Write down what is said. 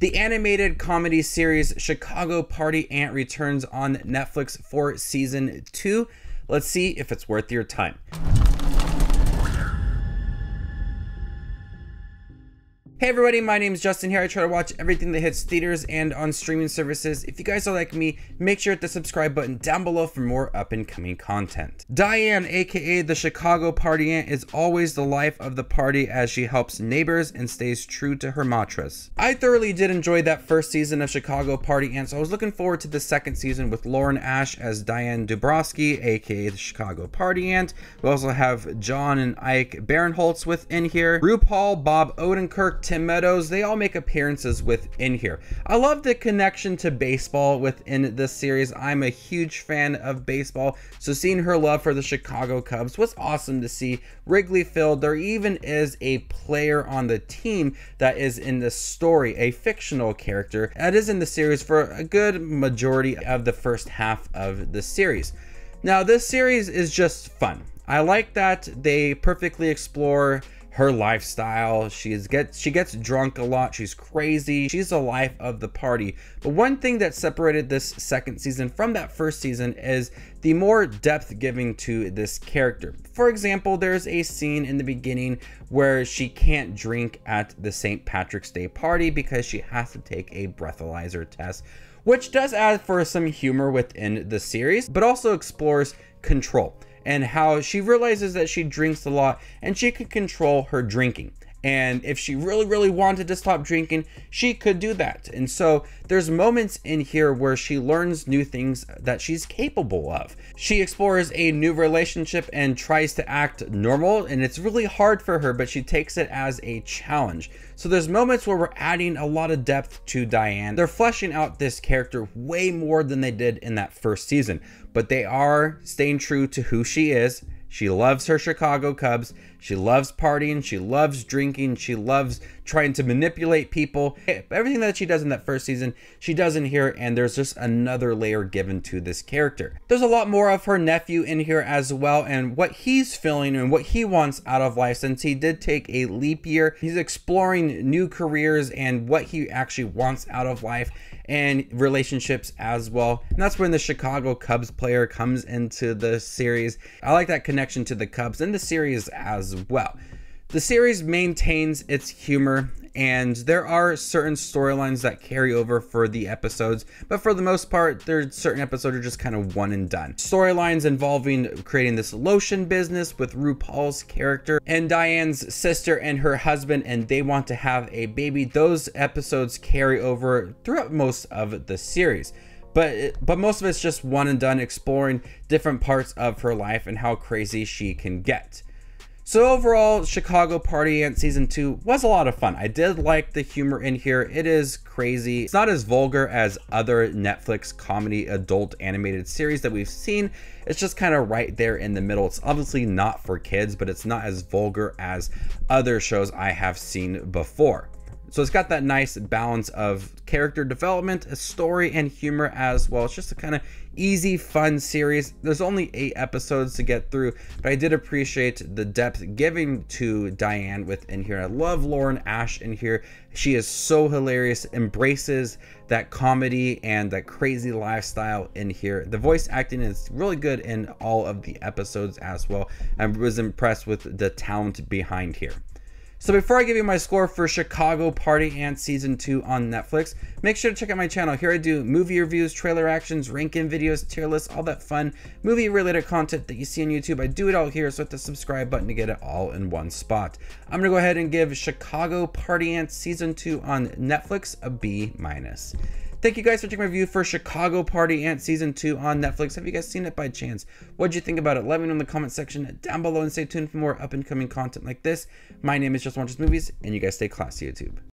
The animated comedy series Chicago Party Aunt returns on Netflix for season two. Let's see if it's worth your time. Hey everybody, my name is Justin here. I try to watch everything that hits theaters and on streaming services. If you guys are like me, make sure to hit the subscribe button down below for more up and coming content. Diane, aka the Chicago Party Aunt, is always the life of the party as she helps neighbors and stays true to her mantras. I thoroughly did enjoy that first season of Chicago Party Aunt, so I was looking forward to the second season with Lauren Ash as Diane Dunbrowski, aka the Chicago Party Aunt. We also have Jon and Ike Barinholtz within here, RuPaul, Bob Odenkirk, Tim Meadows, they all make appearances within here. I love the connection to baseball within this series. I'm a huge fan of baseball, so seeing her love for the Chicago Cubs was awesome to see. Wrigley Field, there even is a player on the team that is in the story, a fictional character that is in the series for a good majority of the first half of the series. Now, this series is just fun. I like that they perfectly explore her lifestyle. She's get she gets drunk a lot. She's crazy. She's the life of the party. But one thing that separated this second season from that first season is the more depth giving to this character. For example, there's a scene in the beginning where she can't drink at the St. Patrick's Day party because she has to take a breathalyzer test, which does add for some humor within the series, but also explores control and how she realizes that she drinks a lot and she can control her drinking. And if she really, really wanted to stop drinking, she could do that. And so there's moments in here where she learns new things that she's capable of. She explores a new relationship and tries to act normal, and it's really hard for her, but she takes it as a challenge. So there's moments where we're adding a lot of depth to Diane. They're fleshing out this character way more than they did in that first season, but they are staying true to who she is she loves her Chicago Cubs. She loves partying. She loves drinking. She loves trying to manipulate people. Everything that she does in that first season, she does in here, and there's just another layer given to this character. There's a lot more of her nephew in here as well, and what he's feeling and what he wants out of life since he did take a leap year. He's exploring new careers and what he actually wants out of life and relationships as well. And that's when the Chicago Cubs player comes into the series. I like that connection to the Cubs and the series as well. The series maintains its humor, and there are certain storylines that carry over for the episodes, but for the most part, there's certain episodes are just kind of one and done. Storylines involving creating this lotion business with RuPaul's character and Diane's sister and her husband, and they want to have a baby. Those episodes carry over throughout most of the series but but most of it's just one and done exploring different parts of her life and how crazy she can get so overall, Chicago Party Aunt Season 2 was a lot of fun. I did like the humor in here. It is crazy. It's not as vulgar as other Netflix comedy adult animated series that we've seen. It's just kind of right there in the middle. It's obviously not for kids, but it's not as vulgar as other shows I have seen before. So it's got that nice balance of character development, a story, and humor as well. It's just a kind of easy, fun series. There's only eight episodes to get through, but I did appreciate the depth giving to Diane within here. I love Lauren Ash in here. She is so hilarious, embraces that comedy and that crazy lifestyle in here. The voice acting is really good in all of the episodes as well. I was impressed with the talent behind here. So before I give you my score for Chicago Party Aunt Season 2 on Netflix, make sure to check out my channel. Here I do movie reviews, trailer actions, rank-in videos, tier lists, all that fun movie-related content that you see on YouTube. I do it all here, so hit the subscribe button to get it all in one spot. I'm going to go ahead and give Chicago Party Aunt Season 2 on Netflix a B-. minus. Thank you guys for checking my review for Chicago Party Aunt Season 2 on Netflix. Have you guys seen it by chance? What'd you think about it? Let me know in the comment section down below and stay tuned for more up and coming content like this. My name is Justin Watches Movies, and you guys stay classy, YouTube.